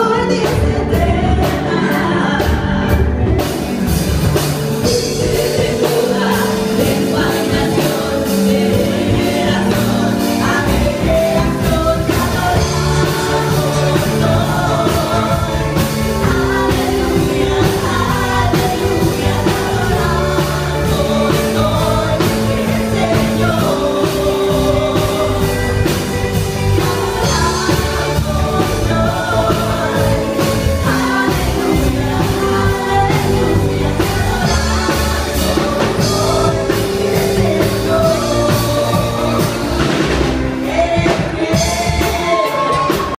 Lord, the